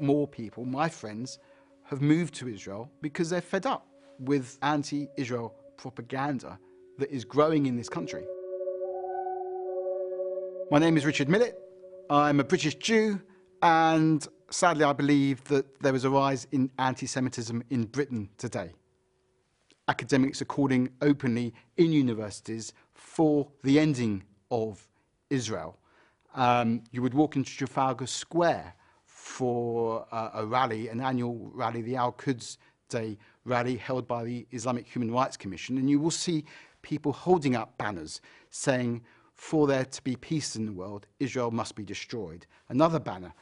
more people, my friends, have moved to Israel because they're fed up with anti-Israel propaganda that is growing in this country. My name is Richard Millett. I'm a British Jew and sadly I believe that there is a rise in anti-Semitism in Britain today. Academics are calling openly in universities for the ending of Israel. Um, you would walk into Trafalgar Square for uh, a rally, an annual rally, the Al-Quds Day rally held by the Islamic Human Rights Commission, and you will see people holding up banners saying, for there to be peace in the world, Israel must be destroyed. Another banner